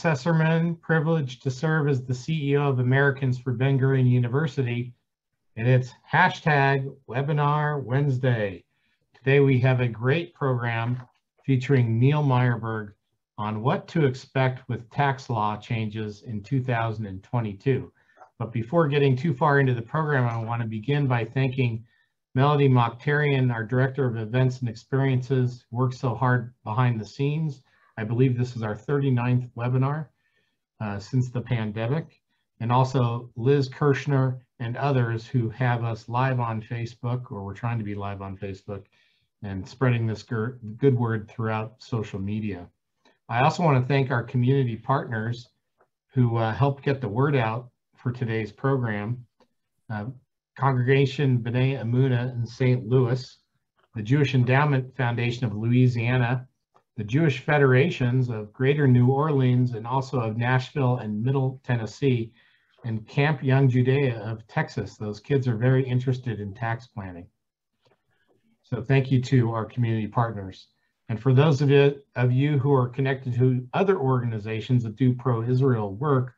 Seserman, privileged to serve as the CEO of Americans for Ben Gurion University, and it's hashtag Webinar Wednesday. Today we have a great program featuring Neal Myerberg on what to expect with tax law changes in 2022. But before getting too far into the program, I want to begin by thanking Melody Mokhtarian, our Director of Events and Experiences, who works so hard behind the scenes. I believe this is our 39th webinar uh, since the pandemic. And also Liz Kirschner and others who have us live on Facebook, or we're trying to be live on Facebook, and spreading this good word throughout social media. I also want to thank our community partners who uh, helped get the word out for today's program. Uh, Congregation B'nai Amoona in St. Louis, the Jewish Endowment Foundation of Louisiana, the Jewish Federations of Greater New Orleans and also of Nashville and Middle Tennessee, and Camp Young Judea of Texas. Those kids are very interested in tax planning. So thank you to our community partners. And for those of you, of you who are connected to other organizations that do pro-Israel work,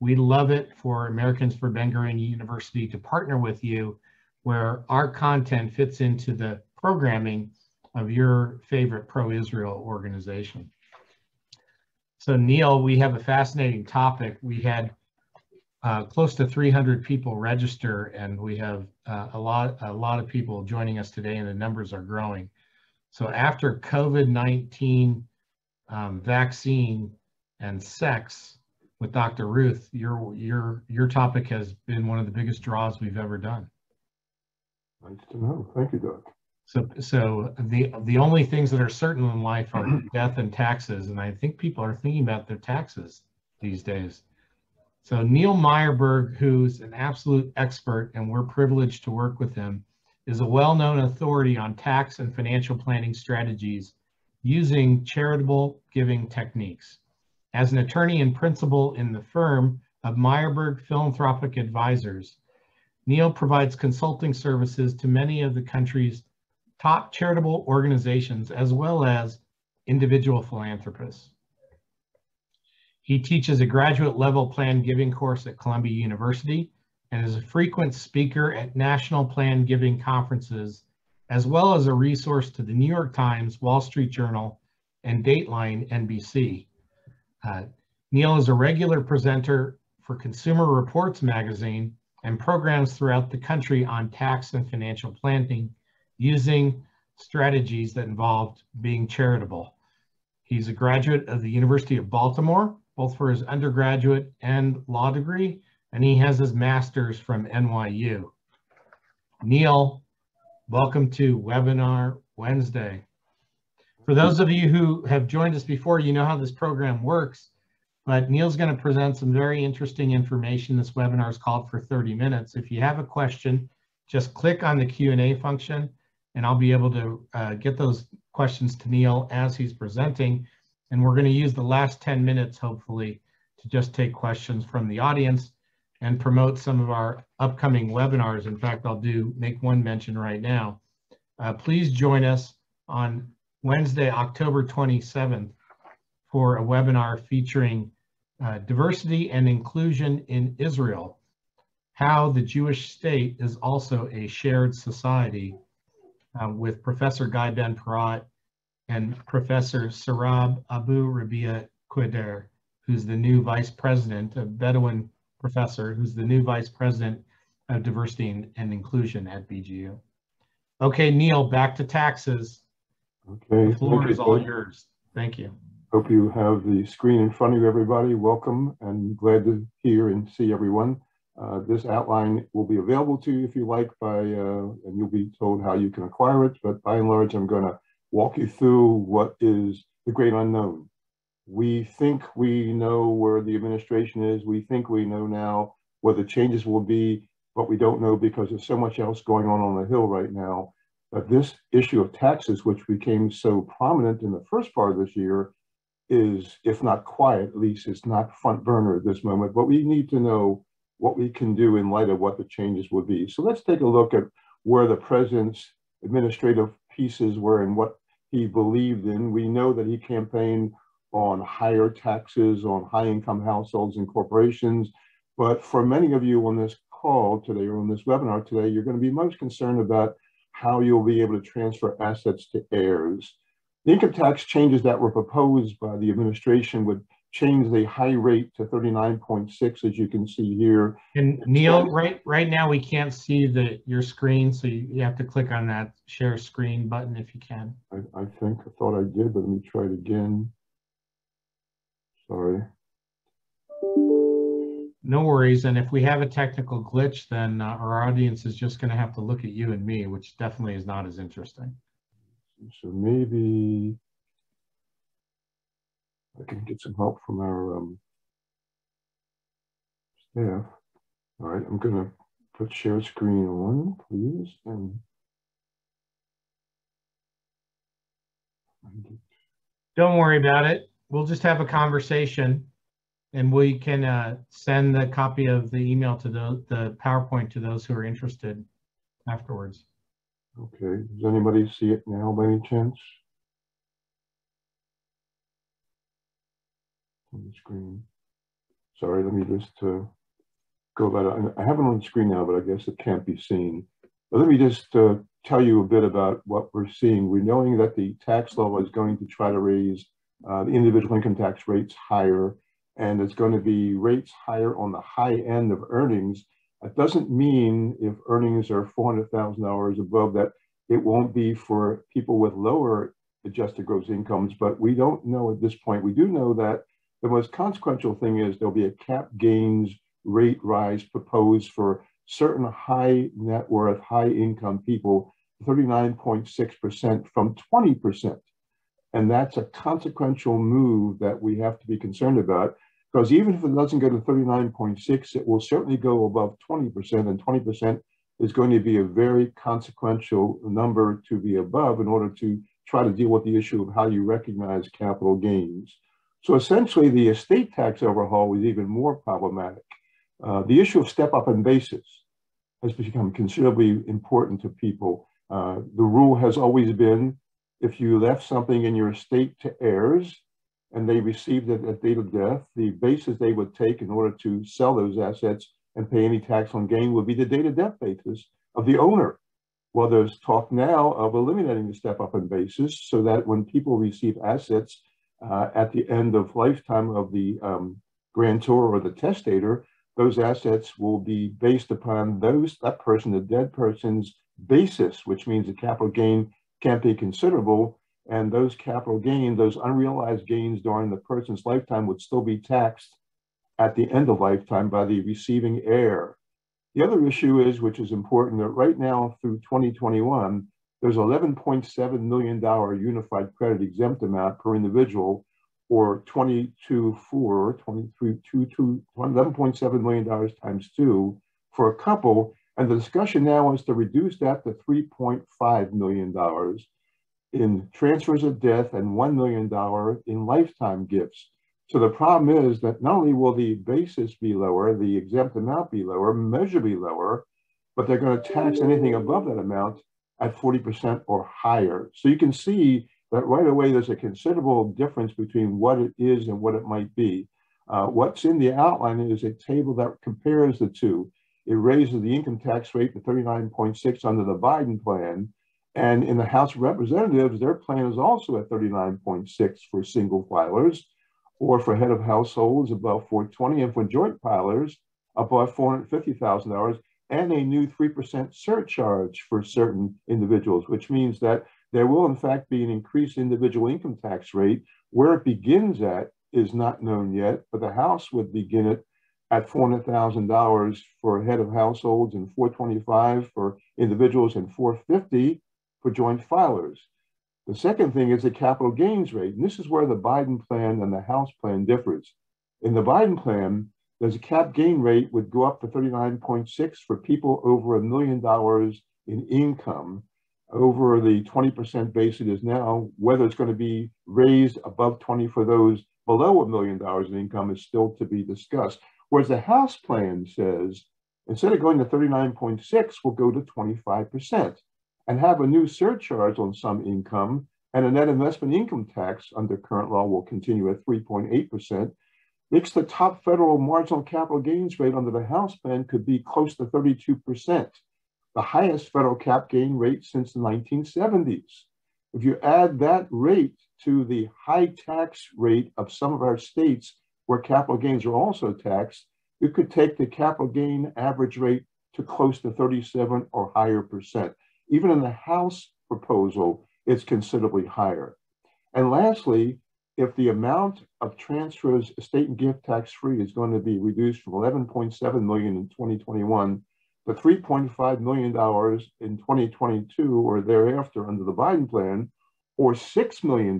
we love it for Americans for Ben Gurion University to partner with you where our content fits into the programming of your favorite pro-Israel organization. So Neal, we have a fascinating topic. We had uh, close to 300 people register and we have uh, a lot a lot of people joining us today and the numbers are growing. So after COVID-19 um, vaccine and sex, with Dr. Ruth, your your your topic has been one of the biggest draws we've ever done. Nice to know. Thank you, Doug. So so the the only things that are certain in life are death and taxes, and I think people are thinking about their taxes these days. So Neal Myerberg, who's an absolute expert, and we're privileged to work with him, is a well-known authority on tax and financial planning strategies using charitable giving techniques. As an attorney and principal in the firm of Myerberg Philanthropic Advisors, Neal provides consulting services to many of the country's top charitable organizations as well as individual philanthropists. He teaches a graduate level plan giving course at Columbia University and is a frequent speaker at national plan giving conferences, as well as a resource to the New York Times, Wall Street Journal, and Dateline NBC. Uh, Neal is a regular presenter for Consumer Reports magazine and programs throughout the country on tax and financial planning using strategies that involved being charitable. He's a graduate of the University of Baltimore, both for his undergraduate and law degree, and he has his master's from NYU. Neal, welcome to Webinar Wednesday. For those of you who have joined us before, you know how this program works, but Neal's going to present some very interesting information. This webinar is called for 30 minutes. If you have a question, just click on the Q&A function and I'll be able to uh, get those questions to Neal as he's presenting. And we're going to use the last 10 minutes, hopefully, to just take questions from the audience and promote some of our upcoming webinars. In fact, I'll do make one mention right now. Uh, please join us on Wednesday, October 27th for a webinar featuring uh, diversity and inclusion in Israel, how the Jewish state is also a shared society uh, with Professor Guy Ben-Porat and Professor Sarab Abu Rabia Quader, who's the new Vice President, a Bedouin professor, who's the new Vice President of Diversity and, and Inclusion at BGU. Okay, Neal, back to taxes. Okay. The floor is all yours. Thank you. Hope you have the screen in front of you, everybody. Welcome and glad to hear and see everyone. Uh, this outline will be available to you if you like by, uh, and you'll be told how you can acquire it. But by and large, I'm going to walk you through what is the great unknown. We think we know where the administration is. We think we know now where the changes will be, but we don't know because there's so much else going on on the Hill right now but this issue of taxes, which became so prominent in the first part of this year, is, if not quiet, at least it's not front burner at this moment. But we need to know what we can do in light of what the changes will be. So let's take a look at where the president's administrative pieces were and what he believed in. We know that he campaigned on higher taxes on high income households and corporations. But for many of you on this call today or on this webinar today, you're going to be most concerned about how you'll be able to transfer assets to heirs. The income tax changes that were proposed by the administration would change the high rate to 39.6, as you can see here. And Neal, right right now we can't see the your screen, so you, you have to click on that share screen button if you can. I, I think I thought I did, but let me try it again. Sorry. No worries. And if we have a technical glitch, then uh, our audience is just going to have to look at you and me, which definitely is not as interesting. So maybe I can get some help from our um, staff. All right, I'm going to put share screen on, please. And don't worry about it. We'll just have a conversation and we can uh, send the copy of the email to the, the PowerPoint to those who are interested afterwards. Okay, does anybody see it now by any chance? On the screen. Sorry, let me just uh, go about it. I have it on the screen now, but I guess it can't be seen. But let me just uh, tell you a bit about what we're seeing. We're knowing that the tax law is going to try to raise uh, the individual income tax rates higher, and it's going to be rates higher on the high end of earnings that doesn't mean if earnings are $400,000 above that, it won't be for people with lower adjusted gross incomes, but we don't know at this point. We do know that the most consequential thing is there'll be a cap gains rate rise proposed for certain high net worth, high income people, 39.6% from 20%. And that's a consequential move that we have to be concerned about because even if it doesn't go to 39.6, it will certainly go above 20%, and 20% is going to be a very consequential number to be above in order to try to deal with the issue of how you recognize capital gains. So essentially, the estate tax overhaul was even more problematic. Uh, the issue of step up in basis has become considerably important to people. Uh, the rule has always been if you left something in your estate to heirs, and they received it at date of death, the basis they would take in order to sell those assets and pay any tax on gain would be the date of death basis of the owner. Well, there's talk now of eliminating the step up in basis so that when people receive assets uh, at the end of lifetime of the um, grantor or the testator, those assets will be based upon those that person, the dead person's basis, which means the capital gain can't be considerable and those capital gains, those unrealized gains during the person's lifetime would still be taxed at the end of lifetime by the receiving heir. The other issue is, which is important, that right now through 2021, there's $11.7 million unified credit exempt amount per individual or 22 4, 23, 2, 2, $11.7 million times two for a couple. And the discussion now is to reduce that to $3.5 million in transfers of death and $1 million in lifetime gifts. So the problem is that not only will the basis be lower, the exempt amount be lower, measure be lower, but they're going to tax anything above that amount at 40% or higher. So you can see that right away there's a considerable difference between what it is and what it might be. Uh, what's in the outline is a table that compares the two. It raises the income tax rate to 39.6 under the Biden plan, and in the House of Representatives, their plan is also at 39.6 for single filers or for head of households above 420 and for joint filers above $450,000 and a new 3% surcharge for certain individuals, which means that there will in fact be an increased individual income tax rate. Where it begins at is not known yet, but the House would begin it at $400,000 for head of households and 425 for individuals and 450 for joint filers. The second thing is the capital gains rate. And this is where the Biden plan and the House plan differs. In the Biden plan, there's a cap gain rate would go up to 39.6 for people over a million dollars in income over the 20% base it is now. Whether it's going to be raised above 20 for those below a million dollars in income is still to be discussed. Whereas the House plan says instead of going to 39.6, we'll go to 25% and have a new surcharge on some income and a net investment income tax under current law will continue at 3.8%, makes the top federal marginal capital gains rate under the House plan could be close to 32%, the highest federal cap gain rate since the 1970s. If you add that rate to the high tax rate of some of our states where capital gains are also taxed, you could take the capital gain average rate to close to 37 or higher percent. Even in the House proposal, it's considerably higher. And lastly, if the amount of transfers estate and gift tax free is going to be reduced from 11.7 million in 2021 to 3.5 million dollars in 2022 or thereafter under the Biden plan, or $6 million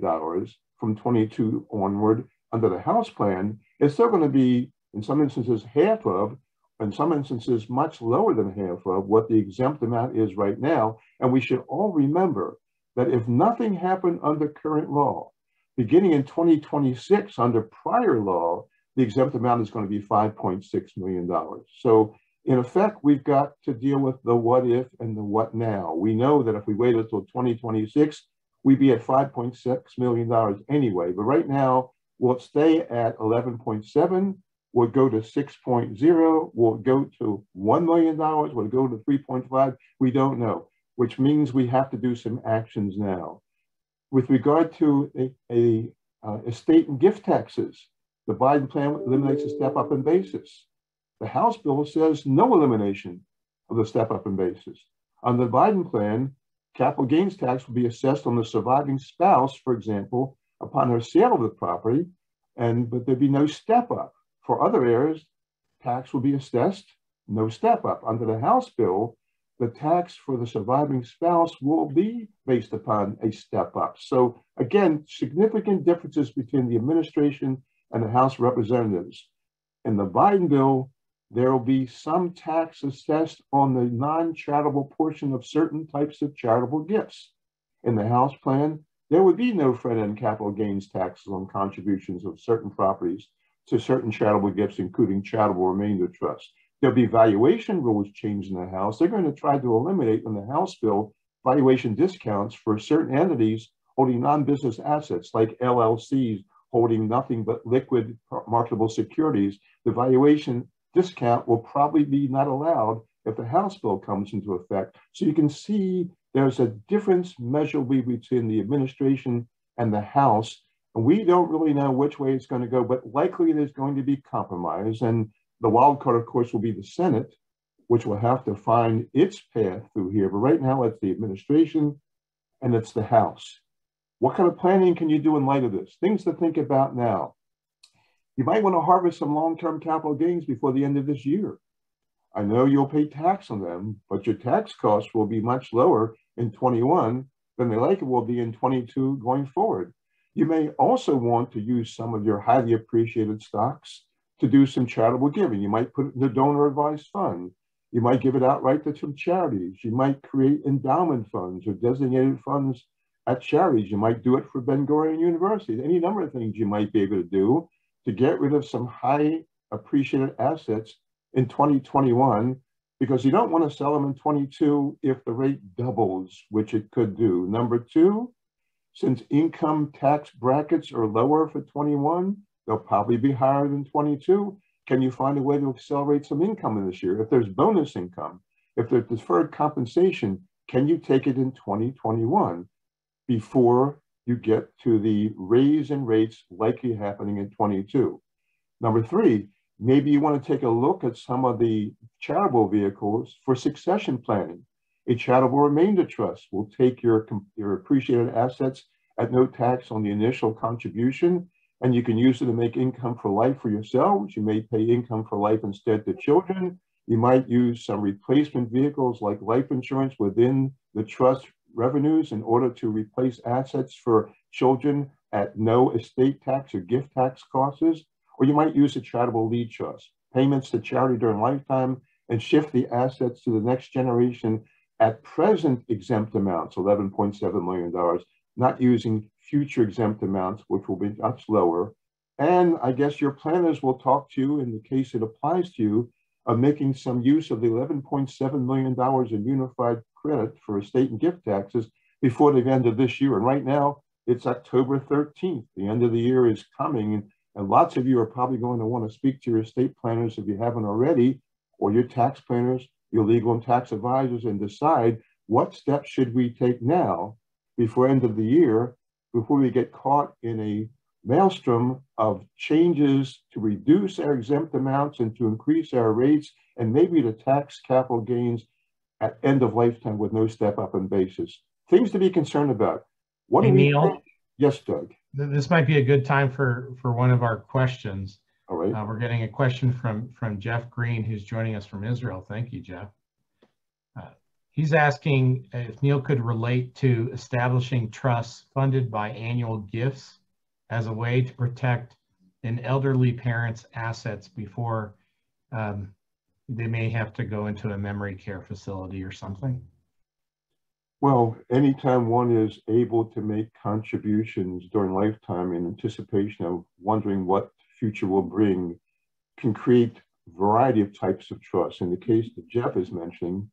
from 22 onward under the House plan, it's still going to be, in some instances, half of, in some instances, much lower than half of what the exempt amount is right now. And we should all remember that if nothing happened under current law, beginning in 2026 under prior law, the exempt amount is going to be $5.6 million. So in effect, we've got to deal with the what if and the what now. We know that if we wait until 2026, we'd be at $5.6 million anyway. But right now, we'll stay at 11.7, we'll go to 6.0, we'll go to $1 million, we'll go to 3.5, we don't know, which means we have to do some actions now. With regard to a, a uh, estate and gift taxes, the Biden plan eliminates the step up in basis. The House bill says no elimination of the step up in basis. On the Biden plan, Capital gains tax will be assessed on the surviving spouse, for example, upon her sale of the property, and but there'd be no step up. For other heirs, tax will be assessed, no step up. Under the House bill, the tax for the surviving spouse will be based upon a step up. So again, significant differences between the administration and the House representatives. In the Biden bill, there will be some tax assessed on the non-charitable portion of certain types of charitable gifts. In the House plan, there would be no front-end capital gains taxes on contributions of certain properties to certain charitable gifts, including charitable remainder trusts. There'll be valuation rules changed in the House. They're going to try to eliminate in the House bill valuation discounts for certain entities holding non-business assets like LLCs holding nothing but liquid marketable securities. The valuation discount will probably be not allowed if the House bill comes into effect. So you can see there's a difference measurably between the administration and the House. And we don't really know which way it's going to go, but likely there's going to be compromise. And the wild card, of course, will be the Senate, which will have to find its path through here. But right now, it's the administration and it's the House. What kind of planning can you do in light of this? Things to think about now. You might want to harvest some long-term capital gains before the end of this year. I know you'll pay tax on them, but your tax costs will be much lower in 21 than they likely will be in 22 going forward. You may also want to use some of your highly appreciated stocks to do some charitable giving. You might put it in a donor advised fund. You might give it outright to some charities. You might create endowment funds or designated funds at charities. You might do it for Ben Gurion University. Any number of things you might be able to do to get rid of some high appreciated assets in 2021 because you don't want to sell them in 22 if the rate doubles, which it could do. Number two, since income tax brackets are lower for 21, they'll probably be higher than 22. Can you find a way to accelerate some income in this year? If there's bonus income, if there's deferred compensation, can you take it in 2021 before you get to the raise in rates likely happening in 22. Number three, maybe you want to take a look at some of the charitable vehicles for succession planning. A charitable remainder trust will take your, your appreciated assets at no tax on the initial contribution, and you can use it to make income for life for yourselves. You may pay income for life instead to children. You might use some replacement vehicles like life insurance within the trust revenues in order to replace assets for children at no estate tax or gift tax costs, or you might use a charitable lead trust, payments to charity during lifetime, and shift the assets to the next generation at present exempt amounts, $11.7 million, not using future exempt amounts, which will be much lower. And I guess your planners will talk to you in the case it applies to you of making some use of the $11.7 million in unified credit for estate and gift taxes before the end of this year. And right now, it's October 13th. The end of the year is coming, and, and lots of you are probably going to want to speak to your estate planners if you haven't already, or your tax planners, your legal and tax advisors, and decide what steps should we take now before end of the year, before we get caught in a maelstrom of changes to reduce our exempt amounts and to increase our rates and maybe to tax capital gains at end of lifetime with no step up in basis. Things to be concerned about. What Hey, do we Neil? think? Yes, Doug. This might be a good time for, for one of our questions. All right. Uh, we're getting a question from, from Jeff Green, who's joining us from Israel. Thank you, Jeff. He's asking if Neal could relate to establishing trusts funded by annual gifts as a way to protect an elderly parent's assets before um, they may have to go into a memory care facility or something. Well, anytime one is able to make contributions during lifetime in anticipation of wondering what future will bring, can create variety of types of trusts. In the case that Jeff is mentioning,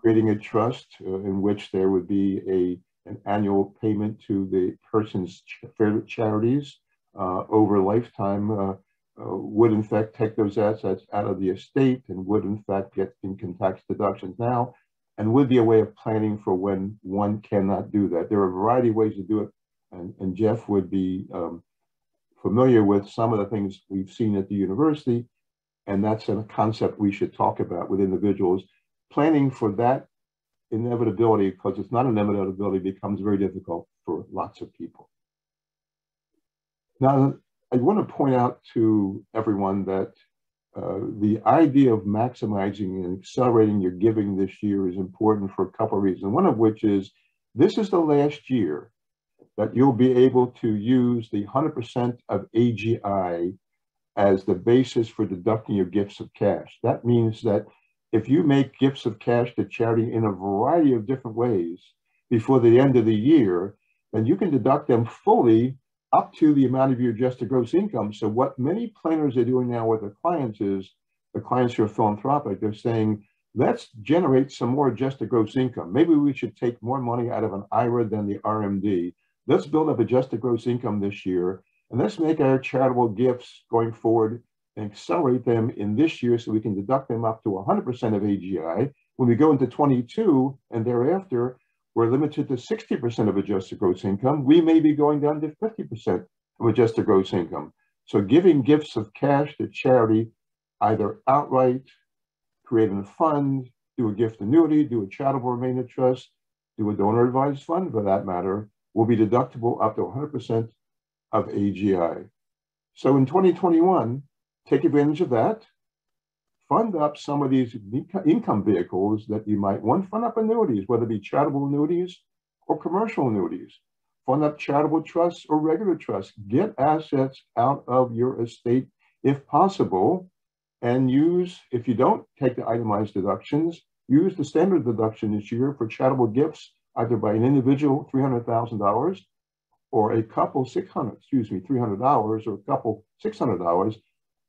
creating a trust uh, in which there would be a an annual payment to the person's ch- favorite charities uh, over lifetime uh, uh, would in fact take those assets out of the estate and would in fact get income tax deductions now and would be a way of planning for when one cannot do that. There are a variety of ways to do it, and, and Jeff would be um, familiar with some of the things we've seen at the university, and that's a concept we should talk about with individuals. Planning for that inevitability, because it's not an inevitability, becomes very difficult for lots of people. Now, I want to point out to everyone that uh, the idea of maximizing and accelerating your giving this year is important for a couple of reasons. One of which is this is the last year that you'll be able to use the 100% of AGI as the basis for deducting your gifts of cash. That means that if you make gifts of cash to charity in a variety of different ways before the end of the year, then you can deduct them fully up to the amount of your adjusted gross income. So what many planners are doing now with their clients is the clients who are philanthropic, they're saying, let's generate some more adjusted gross income. Maybe we should take more money out of an IRA than the RMD. Let's build up adjusted gross income this year and let's make our charitable gifts going forward and accelerate them in this year so we can deduct them up to 100% of AGI. When we go into 22 and thereafter, we're limited to 60% of adjusted gross income. We may be going down to 50% of adjusted gross income. So giving gifts of cash to charity, either outright, creating a fund, do a gift annuity, do a charitable remainder trust, do a donor advised fund for that matter, will be deductible up to 100% of AGI. So in 2021, take advantage of that. Fund up some of these income vehicles that you might want. Fund up annuities, whether it be charitable annuities or commercial annuities. Fund up charitable trusts or regular trusts. Get assets out of your estate if possible and use, if you don't take the itemized deductions, use the standard deduction this year for charitable gifts, either by an individual, $300,000, or a couple 600, excuse me, $300, or a couple $600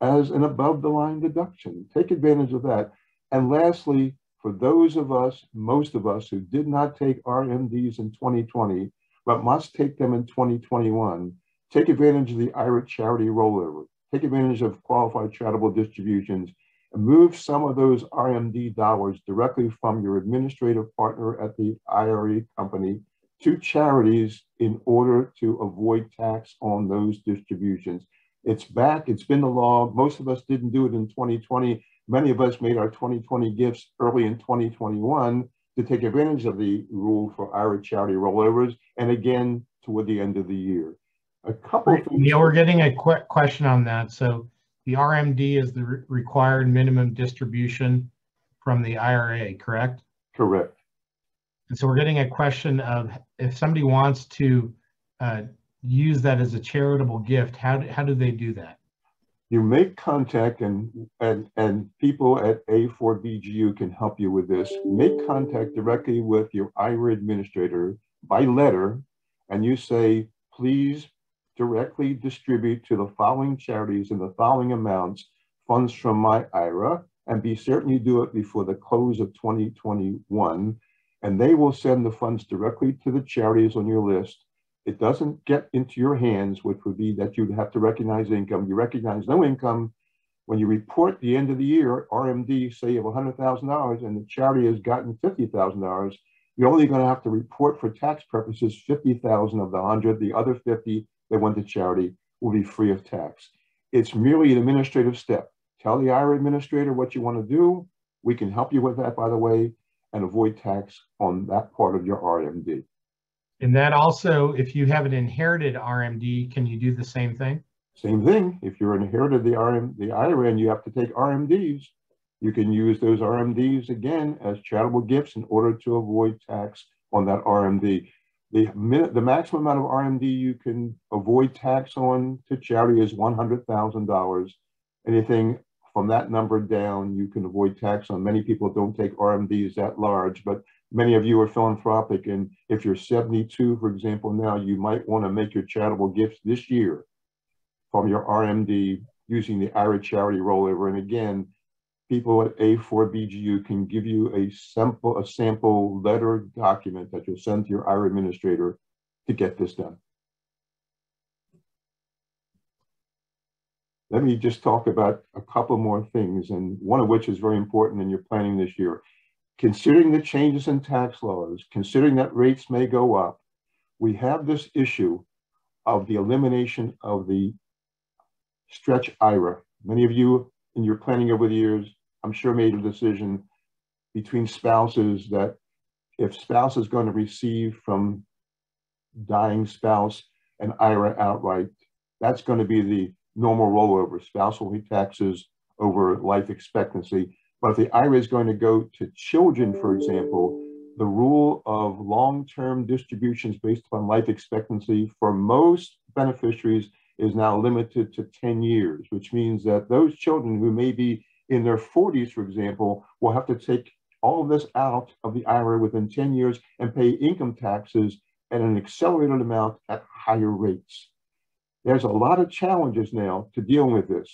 as an above the line deduction. Take advantage of that. And lastly, for those of us, most of us who did not take RMDs in 2020, but must take them in 2021, take advantage of the IRA charity rollover. Take advantage of qualified charitable distributions and move some of those RMD dollars directly from your administrative partner at the IRA company to charities in order to avoid tax on those distributions. It's back, it's been the law. Most of us didn't do it in 2020. Many of us made our 2020 gifts early in 2021 to take advantage of the rule for IRA charity rollovers and again toward the end of the year. A couple of things. Yeah, we're getting a quick question on that. So the RMD is the re- required minimum distribution from the IRA, correct? Correct. And so we're getting a question of if somebody wants to uh, use that as a charitable gift, how do, how do they do that? You make contact and, and, and people at A4BGU can help you with this. Make contact directly with your IRA administrator by letter and you say, please directly distribute to the following charities in the following amounts funds from my IRA and be certain you do it before the close of 2021 and they will send the funds directly to the charities on your list It doesn't get into your hands, which would be that you'd have to recognize income. You recognize no income. When you report the end of the year, RMD, say you have $100,000 and the charity has gotten $50,000, you're only going to have to report for tax purposes 50,000 of the 100. The other 50 that went to charity will be free of tax. It's merely an administrative step. Tell the IRA administrator what you want to do. We can help you with that, by the way, and avoid tax on that part of your RMD. And that also, if you have an inherited RMD, can you do the same thing? Same thing. If you're inherited the RM, the IRA and you have to take RMDs, you can use those RMDs again as charitable gifts in order to avoid tax on that RMD. The, minute, the maximum amount of RMD you can avoid tax on to charity is $100,000. Anything from that number down, you can avoid tax on. Many people don't take RMDs that large, but many of you are philanthropic. And if you're 72, for example, now you might want to make your charitable gifts this year from your RMD using the IRA charity rollover. And again, people at A4BGU can give you a sample, a sample letter document that you'll send to your IRA administrator to get this done. Let me just talk about a couple more things, and one of which is very important in your planning this year. Considering the changes in tax laws, considering that rates may go up, we have this issue of the elimination of the stretch IRA. Many of you in your planning over the years, I'm sure made a decision between spouses that if spouse is going to receive from dying spouse an IRA outright, that's going to be the normal rollover. spousal taxes over life expectancy. But if the IRA is going to go to children, for example, the rule of long-term distributions based upon life expectancy for most beneficiaries is now limited to 10 years, which means that those children who may be in their 40s, for example, will have to take all of this out of the IRA within 10 years and pay income taxes at an accelerated amount at higher rates. There's a lot of challenges now to deal with this.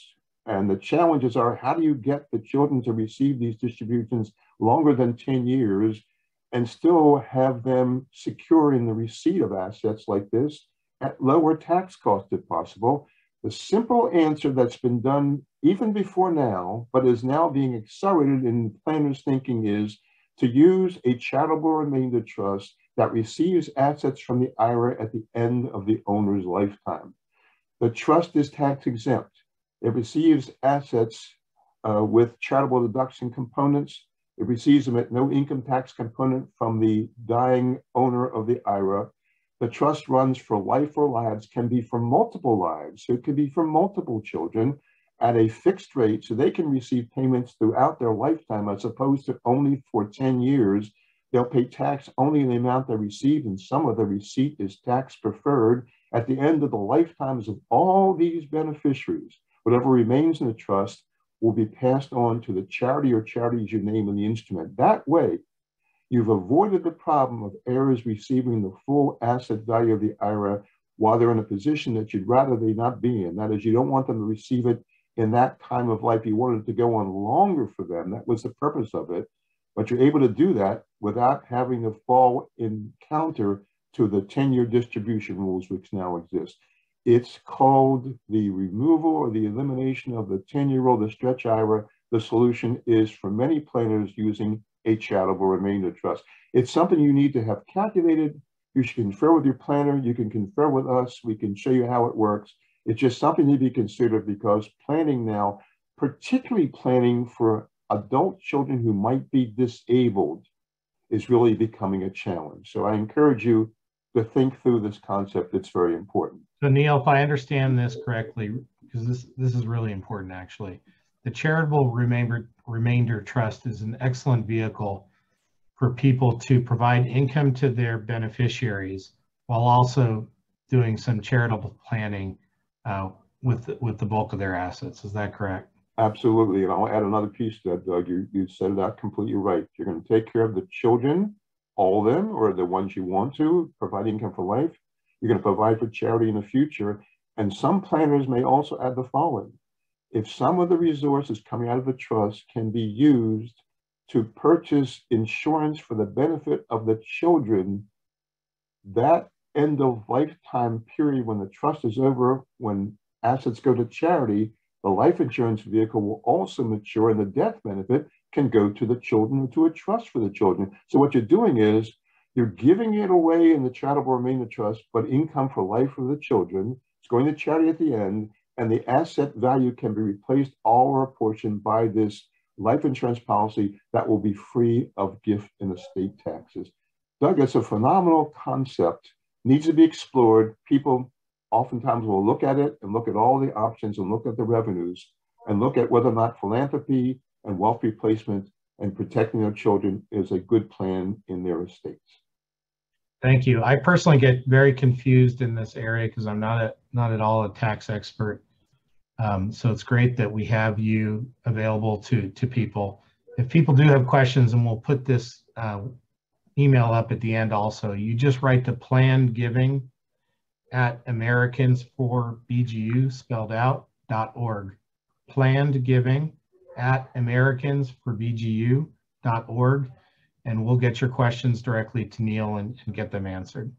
And the challenges are how do you get the children to receive these distributions longer than 10 years and still have them secure in the receipt of assets like this at lower tax cost if possible. The simple answer that's been done even before now, but is now being accelerated in planners' thinking is to use a charitable remainder trust that receives assets from the IRA at the end of the owner's lifetime. The trust is tax exempt. It receives assets uh, with charitable deduction components. It receives them at no income tax component from the dying owner of the IRA. The trust runs for life or lives, can be for multiple lives. So it could be for multiple children at a fixed rate so they can receive payments throughout their lifetime as opposed to only for 10 years. They'll pay tax only in the amount they receive, and some of the receipt is tax preferred. At the end of the lifetimes of all these beneficiaries, whatever remains in the trust will be passed on to the charity or charities you name in the instrument. That way, You've avoided the problem of heirs receiving the full asset value of the IRA while they're in a position that you'd rather they not be in. That is, you don't want them to receive it in that time of life. You wanted it to go on longer for them. That was the purpose of it. But you're able to do that without having to fall in counter to the 10-year distribution rules which now exist. It's called the removal or the elimination of the 10-year rule, the stretch IRA. The solution is for many planners using a charitable remainder trust. It's something you need to have calculated. You should confer with your planner. You can confer with us. We can show you how it works. It's just something to be considered because planning now, particularly planning for adult children who might be disabled, is really becoming a challenge. So I encourage you to think through this concept. It's very important. So Neal, if I understand this correctly, because this, this is really important actually, the charitable remainder, remainder trust is an excellent vehicle for people to provide income to their beneficiaries while also doing some charitable planning uh, with, the, with the bulk of their assets. Is that correct? Absolutely. And I'll add another piece to that, Doug. You, you said that completely right. You're going to take care of the children, all of them, or the ones you want to, provide income for life. You're going to provide for charity in the future. And some planners may also add the following if some of the resources coming out of the trust can be used to purchase insurance for the benefit of the children, that end of lifetime period when the trust is over, when assets go to charity, the life insurance vehicle will also mature and the death benefit can go to the children or to a trust for the children. So what you're doing is you're giving it away in the charitable remainder trust, but income for life for the children. It's going to charity at the end, and the asset value can be replaced all or a portion by this life insurance policy that will be free of gift and estate taxes. Doug, it's a phenomenal concept, needs to be explored. People oftentimes will look at it and look at all the options and look at the revenues and look at whether or not philanthropy and wealth replacement and protecting their children is a good plan in their estates. Thank you. I personally get very confused in this area because I'm not a, not at all a tax expert. Um, so it's great that we have you available to to people. If people do have questions, and we'll put this uh, email up at the end also. You just write to planned giving at Americans for BGU spelled out dot org. Planned giving at Americans for BGU and we'll get your questions directly to Neal and, and get them answered.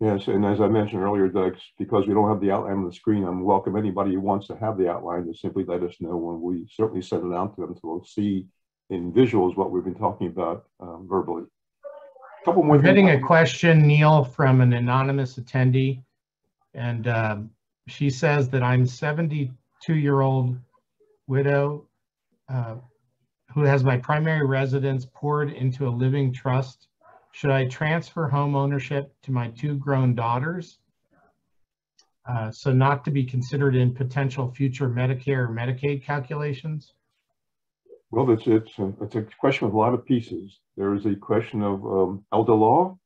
Yes, and as I mentioned earlier, Doug, because we don't have the outline on the screen, I'm welcome anybody who wants to have the outline to simply let us know when we certainly send it out to them so we'll see in visuals what we've been talking about um, verbally. A couple more. We're getting a question, Neal, from an anonymous attendee, and um, she says that I'm 72 year old widow uh, who has my primary residence poured into a living trust, should I transfer home ownership to my two grown daughters? Uh, so not to be considered in potential future Medicare or Medicaid calculations? Well, it's, it's, a, it's a question with a lot of pieces. There is a question of um, elder law,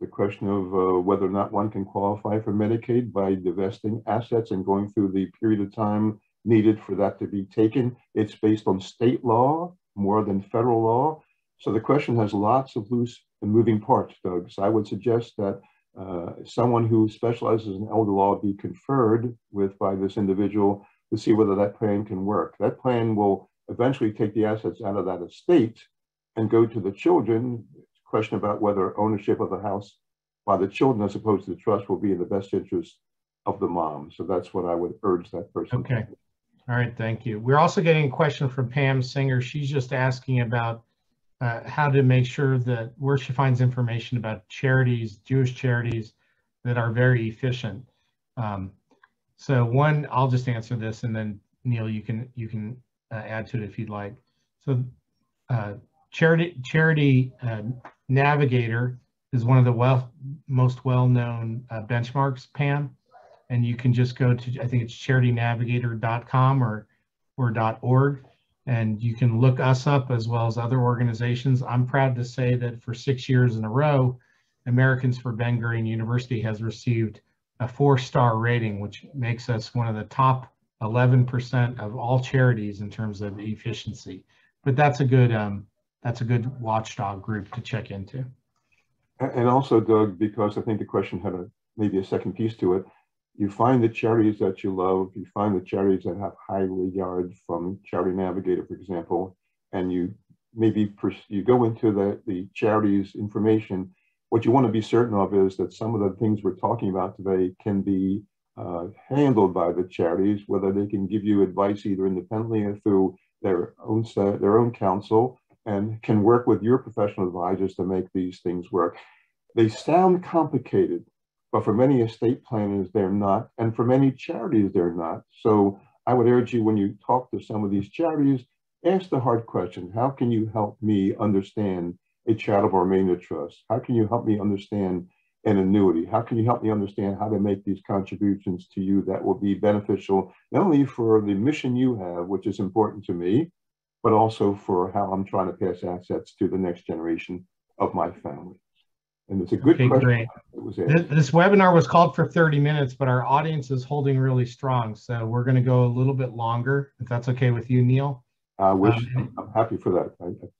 the question of uh, whether or not one can qualify for Medicaid by divesting assets and going through the period of time needed for that to be taken. It's based on state law more than federal law. So the question has lots of loose and moving parts, Doug. So I would suggest that uh, someone who specializes in elder law be conferred with by this individual to see whether that plan can work. That plan will eventually take the assets out of that estate and go to the children. Question about whether ownership of the house by the children as opposed to the trust will be in the best interest of the mom. So that's what I would urge that person. Okay. All right, thank you. We're also getting a question from Pam Singer. She's just asking about uh, how to make sure that where she finds information about charities, Jewish charities that are very efficient. Um, so one, I'll just answer this, and then Neal, you can you can uh, add to it if you'd like. So, uh, charity charity uh, navigator is one of the well most well-known uh, benchmarks. Pam, and you can just go to I think it's charitynavigator.com or or .org and you can look us up as well as other organizations. I'm proud to say that for six years in a row, Americans for Ben Gurion University has received a four-star rating, which makes us one of the top 11% of all charities in terms of efficiency. But that's a good um, that's a good watchdog group to check into. And also, Doug, because I think the question had a maybe a second piece to it you find the charities that you love, you find the charities that have high regard from Charity Navigator, for example, and you maybe you go into the, the charities information. What you want to be certain of is that some of the things we're talking about today can be uh, handled by the charities, whether they can give you advice either independently or through their own set, their own counsel, and can work with your professional advisors to make these things work. They sound complicated, but for many estate planners, they're not. And for many charities, they're not. So I would urge you when you talk to some of these charities, ask the hard question How can you help me understand a charitable remainder trust? How can you help me understand an annuity? How can you help me understand how to make these contributions to you that will be beneficial, not only for the mission you have, which is important to me, but also for how I'm trying to pass assets to the next generation of my family? And it's a good okay, question. Great. This, webinar was called for 30 minutes, but our audience is holding really strong. So we're going to go a little bit longer, if that's okay with you, Neal. I wish um, I'm happy for that.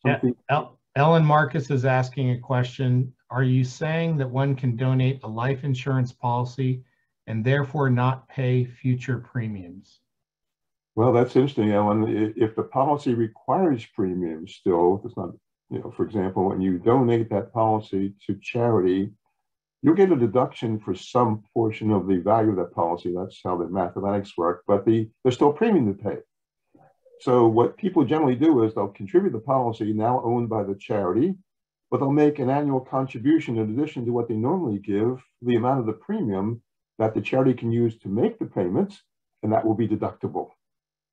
I, yeah, Ellen Marcus is asking a question. Are you saying that one can donate a life insurance policy and therefore not pay future premiums? Well, that's interesting, Ellen. If the policy requires premiums still, it's not you know, for example, when you donate that policy to charity, you'll get a deduction for some portion of the value of that policy. That's how the mathematics work, but the, there's still premium to pay. So what people generally do is they'll contribute the policy now owned by the charity, but they'll make an annual contribution in addition to what they normally give, the amount of the premium that the charity can use to make the payments, and that will be deductible.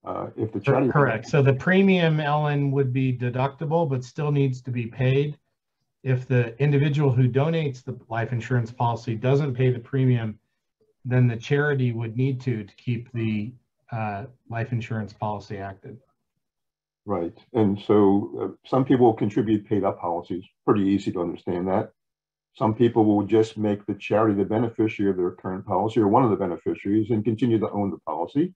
Uh, if the charity correct, so the premium, Ellen, would be deductible, but still needs to be paid. If the individual who donates the life insurance policy doesn't pay the premium, then the charity would need to to keep the uh, life insurance policy active. Right. And so uh, some people contribute paid up policies. Pretty easy to understand that. Some people will just make the charity the beneficiary of their current policy or one of the beneficiaries and continue to own the policy.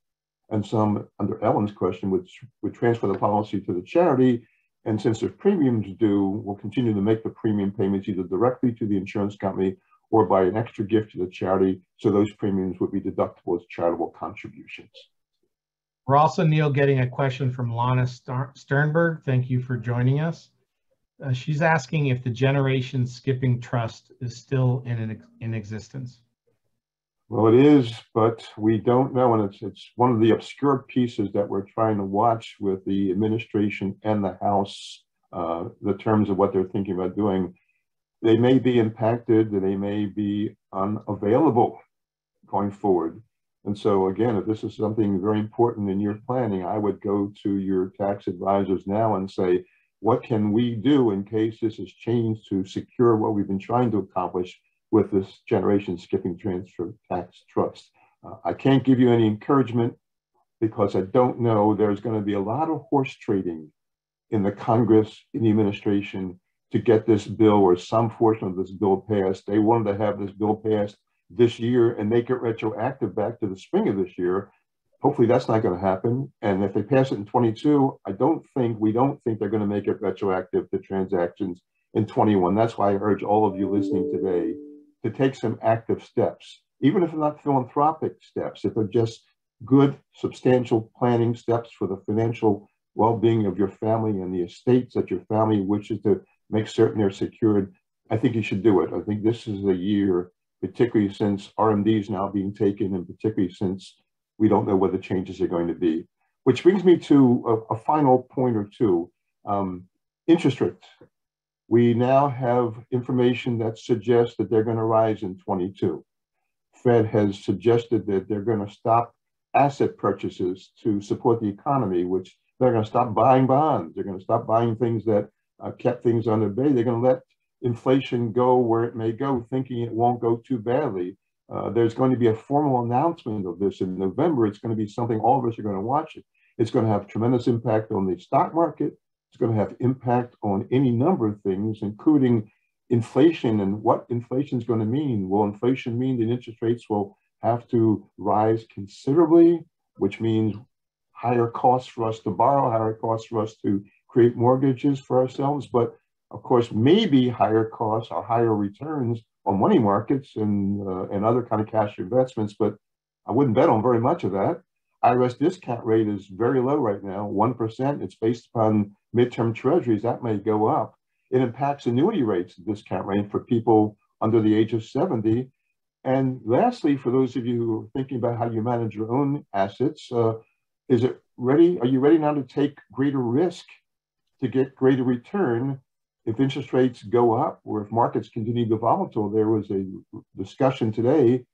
And some, under Ellen's question, would, would transfer the policy to the charity. And since there's premiums due, we'll continue to make the premium payments either directly to the insurance company or by an extra gift to the charity. So those premiums would be deductible as charitable contributions. We're also, Neal, getting a question from Lana Sternberg. Thank you for joining us. Uh, she's asking if the generation skipping trust is still in, in existence. Well, it is, but we don't know, and it's it's one of the obscure pieces that we're trying to watch with the administration and the House. Uh, the terms of what they're thinking about doing, they may be impacted, they may be unavailable going forward. And so again, if this is something very important in your planning, I would go to your tax advisors now and say, what can we do in case this is changed to secure what we've been trying to accomplish with this generation skipping transfer tax trust? Uh, I can't give you any encouragement because I don't know there's going to be a lot of horse trading in the Congress, in the administration to get this bill or some portion of this bill passed. They wanted to have this bill passed this year and make it retroactive back to the spring of this year. Hopefully that's not going to happen. And if they pass it in 22, I don't think, we don't think they're going to make it retroactive to transactions in 21. That's why I urge all of you listening today to take some active steps, even if they're not philanthropic steps, if they're just good, substantial planning steps for the financial well-being of your family and the estates that your family wishes to make certain they're secured, I think you should do it. I think this is a year particularly since RMD is now being taken and particularly since we don't know what the changes are going to be. Which brings me to a, a final point or two. Um, interest rates. We now have information that suggests that they're going to rise in 22. Fed has suggested that they're going to stop asset purchases to support the economy, which they're going to stop buying bonds. They're going to stop buying things that uh, kept things under bay. They're going to let inflation go where it may go, thinking it won't go too badly. Uh, there's going to be a formal announcement of this in November. It's going to be something all of us are going to watch it. It's going to have tremendous impact on the stock market. It's going to have impact on any number of things, including inflation and what inflation is going to mean. Will inflation mean that interest rates will have to rise considerably, which means higher costs for us to borrow, higher costs for us to create mortgages for ourselves, but of course, maybe higher costs or higher returns on money markets and, uh, and other kind of cash investments, but I wouldn't bet on very much of that. IRS discount rate is very low right now, 1%. It's based upon midterm treasuries. That may go up. It impacts annuity rates, the discount rate for people under the age of 70. And lastly, for those of you who are thinking about how you manage your own assets, uh, is it ready? Are you ready now to take greater risk to get greater return if interest rates go up or if markets continue to be volatile, there was a discussion today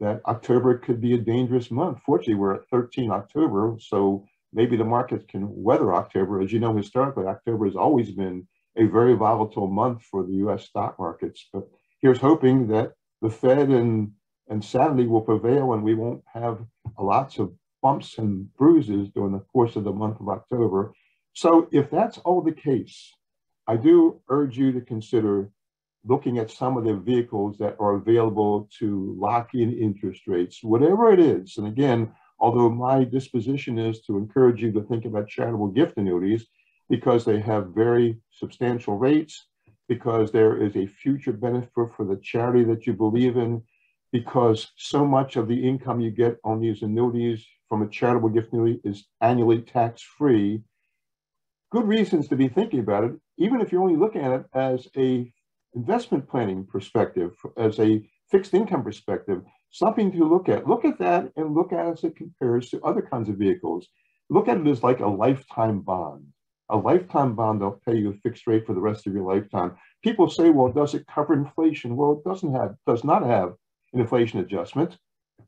that October could be a dangerous month. Fortunately, we're at 13 October, so maybe the markets can weather October. As you know, historically, October has always been a very volatile month for the US stock markets. But here's hoping that the Fed and, and sanity will prevail and we won't have lots of bumps and bruises during the course of the month of October. So if that's all the case, I do urge you to consider looking at some of the vehicles that are available to lock in interest rates, whatever it is. And again, although my disposition is to encourage you to think about charitable gift annuities because they have very substantial rates, because there is a future benefit for the charity that you believe in, because so much of the income you get on these annuities from a charitable gift annuity is annually tax free good reasons to be thinking about it, even if you're only looking at it as a investment planning perspective, as a fixed income perspective, something to look at. Look at that and look at it as it compares to other kinds of vehicles. Look at it as like a lifetime bond. A lifetime bond, they'll pay you a fixed rate for the rest of your lifetime. People say, well, does it cover inflation? Well, it doesn't have, does not have an inflation adjustment,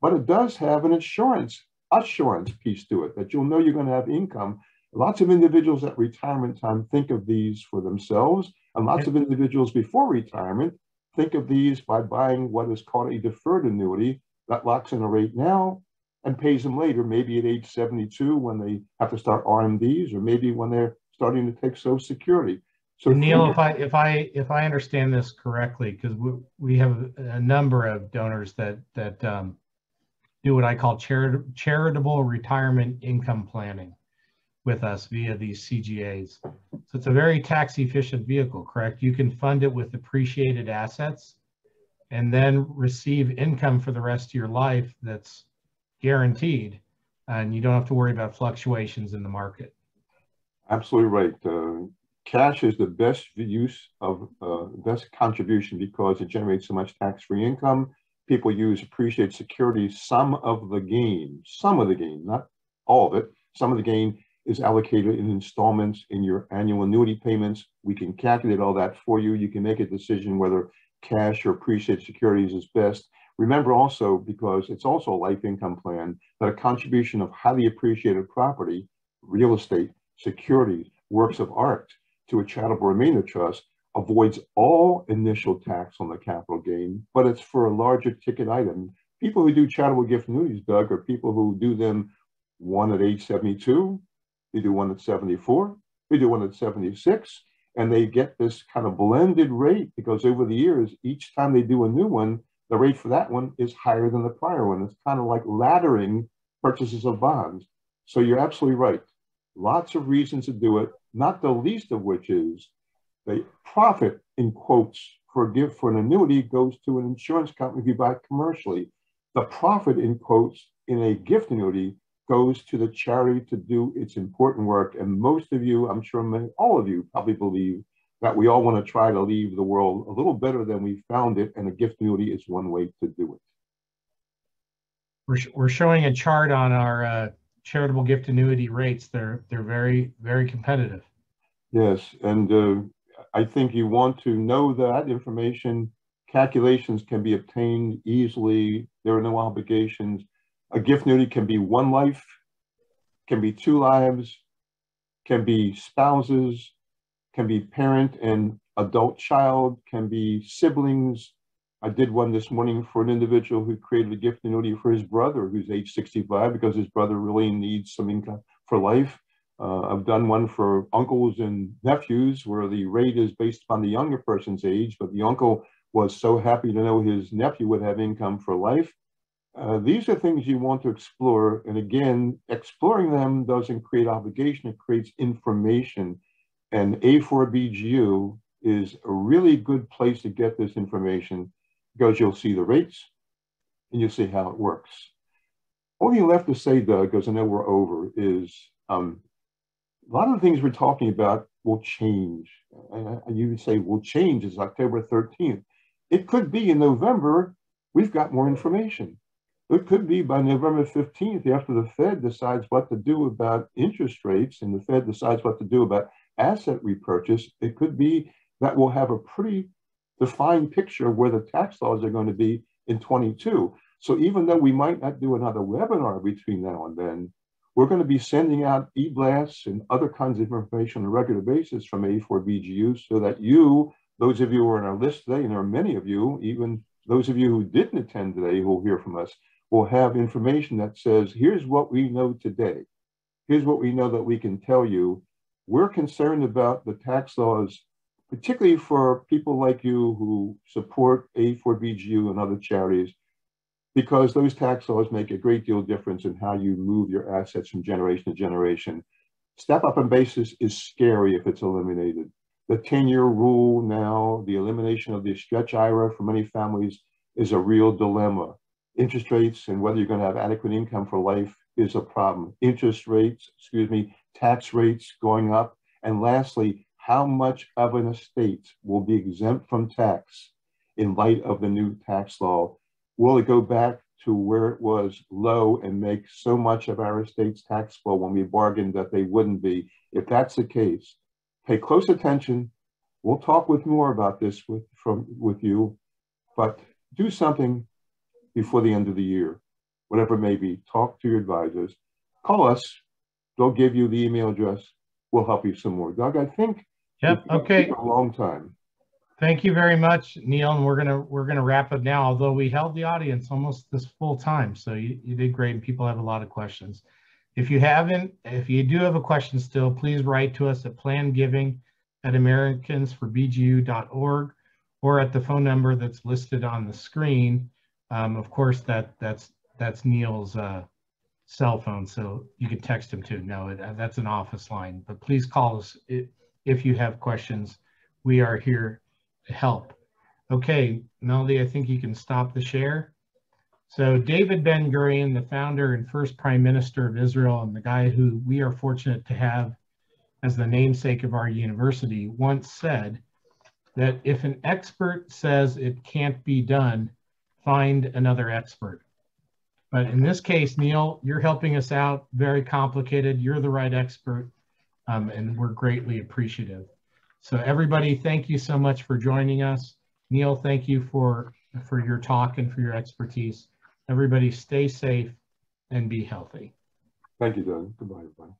but it does have an insurance, assurance piece to it that you'll know you're going to have income. Lots of individuals at retirement time think of these for themselves, and lots of individuals before retirement think of these by buying what is called a deferred annuity that locks in a rate now and pays them later, maybe at age 72 when they have to start RMDs, or maybe when they're starting to take Social Security. So Neal, if I if I if I understand this correctly, because we, we have a number of donors that that um, do what I call charit charitable retirement income planning with us via these CGAs. So it's a very tax efficient vehicle, correct? You can fund it with appreciated assets and then receive income for the rest of your life that's guaranteed and you don't have to worry about fluctuations in the market. Absolutely right. Uh, cash is the best use of uh, best contribution because it generates so much tax-free income. People use appreciated securities. Some of the gain, some of the gain, not all of it, some of the gain is allocated in installments in your annual annuity payments. We can calculate all that for you. You can make a decision whether cash or appreciated securities is best. Remember also, because it's also a life income plan, that a contribution of highly appreciated property, real estate, securities, works of art to a charitable remainder trust avoids all initial tax on the capital gain, but it's for a larger ticket item. People who do charitable gift annuities, Doug, are people who do them one at age 72, they do one at 74, they do one at 76, and they get this kind of blended rate because over the years, each time they do a new one, the rate for that one is higher than the prior one. It's kind of like laddering purchases of bonds. So you're absolutely right. Lots of reasons to do it, not the least of which is the profit in quotes for a gift for an annuity goes to an insurance company if you buy it commercially. The profit in quotes in a gift annuity goes to the charity to do its important work. And most of you, I'm sure many, all of you probably believe that we all want to try to leave the world a little better than we found it, and a gift annuity is one way to do it. We're, we're showing a chart on our uh, charitable gift annuity rates. They're they're very very competitive. Yes, and uh, I think you want to know that information. Calculations can be obtained easily. There are no obligations. A gift annuity can be one life, can be two lives, can be spouses, can be parent and adult child, can be siblings. I did one this morning for an individual who created a gift annuity for his brother who's age 65 because his brother really needs some income for life. Uh, I've done one for uncles and nephews where the rate is based upon the younger person's age, but the uncle was so happy to know his nephew would have income for life. Uh, these are things you want to explore. And again, exploring them doesn't create obligation, it creates information and A4BGU is a really good place to get this information because you'll see the rates and you'll see how it works. Only left to say, Doug, because I know we're over, is um, a lot of the things we're talking about will change. And you would say will change is October 13th. It could be in November, we've got more information. It could be by November 15th, after the Fed decides what to do about interest rates and the Fed decides what to do about asset repurchase, it could be that we'll have a pretty defined picture of where the tax laws are going to be in 22. So even though we might not do another webinar between now and then, we're going to be sending out e-blasts and other kinds of information on a regular basis from A4BGU so that you, those of you who are on our list today, and there are many of you, even those of you who didn't attend today who will hear from us, will have information that says, here's what we know today. Here's what we know that we can tell you we're concerned about the tax laws, particularly for people like you who support A4BGU and other charities, because those tax laws make a great deal of difference in how you move your assets from generation to generation. Step up in basis is scary if it's eliminated. The 10-year rule now, the elimination of the stretch IRA for many families is a real dilemma. Interest rates and whether you're going to have adequate income for life is a problem. Interest rates, excuse me, tax rates going up, and lastly, how much of an estate will be exempt from tax in light of the new tax law? Will it go back to where it was low and make so much of our estate's taxable when we bargained that they wouldn't be? If that's the case, pay close attention. We'll talk with more about this with, from, with you, but do something before the end of the year, whatever it may be. Talk to your advisors. Call us. They'll give you the email address. We'll help you some more. Doug, I think Yep, okay. a long time. Thank you very much, Neal, and we're gonna, we're gonna wrap up now, although we held the audience almost this full time, so you, you did great, and people have a lot of questions. If you haven't, if you do have a question still, please write to us at plannedgiving at americansforbgu.org or at the phone number that's listed on the screen. Um, of course, that that's that's Neal's uh, cell phone, so you can text him too. No, it, that's an office line, but please call us if, if you have questions. We are here to help. Okay, Melody, I think you can stop the share. So David Ben Gurion, the founder and first prime minister of Israel and the guy who we are fortunate to have as the namesake of our university, once said that if an expert says it can't be done, find another expert. But in this case, Neal, you're helping us out, very complicated. You're the right expert, um, and we're greatly appreciative. So everybody, thank you so much for joining us. Neal, thank you for, for your talk and for your expertise. Everybody stay safe and be healthy. Thank you, Doug. Goodbye, everybody.